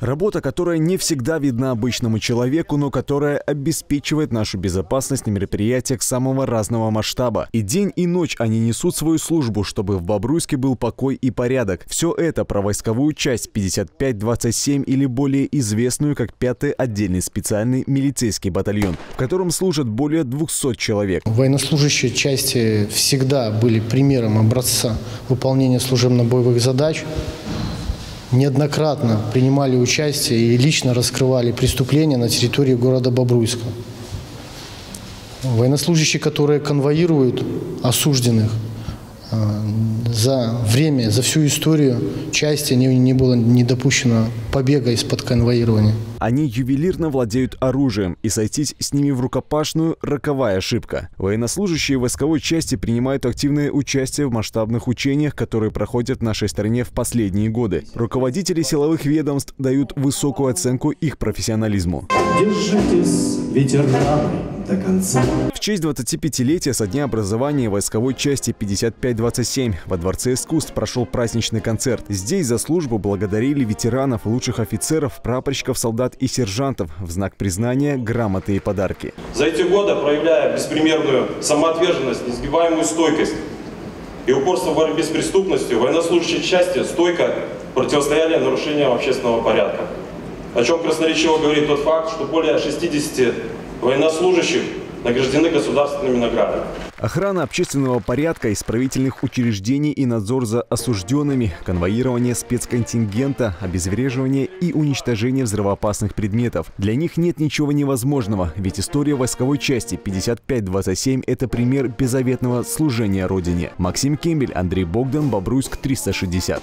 Работа, которая не всегда видна обычному человеку, но которая обеспечивает нашу безопасность на мероприятиях самого разного масштаба. И день, и ночь они несут свою службу, чтобы в Бобруйске был покой и порядок. Все это про войсковую часть 5527 или более известную как 5-й отдельный специальный милицейский батальон, в котором служат более 200 человек. Военнослужащие части всегда были примером образца выполнения служебно-боевых задач неоднократно принимали участие и лично раскрывали преступления на территории города Бобруйска. Военнослужащие, которые конвоируют осужденных, за время, за всю историю части не, не было не допущено побега из-под конвоирования. Они ювелирно владеют оружием, и сойтись с ними в рукопашную – роковая ошибка. Военнослужащие войсковой части принимают активное участие в масштабных учениях, которые проходят в нашей стране в последние годы. Руководители силовых ведомств дают высокую оценку их профессионализму. Держитесь, ветераны! До конца. В честь 25-летия со дня образования войсковой части 5527 во Дворце искусств прошел праздничный концерт. Здесь за службу благодарили ветеранов, лучших офицеров, прапорщиков, солдат и сержантов в знак признания, грамоты и подарки. За эти годы, проявляя беспримерную самоотверженность, несгибаемую стойкость и упорство в борьбе с преступностью, военнослужащие части стойко противостояли нарушениям общественного порядка. О чем красноречиво говорит тот факт, что более 60 военнослужащих награждены государственными наградами. Охрана общественного порядка, исправительных учреждений и надзор за осужденными, конвоирование спецконтингента, обезвреживание и уничтожение взрывоопасных предметов. Для них нет ничего невозможного, ведь история войсковой части 5527 – это пример беззаветного служения Родине. Максим Кембель, Андрей Богдан, Бобруйск, 360.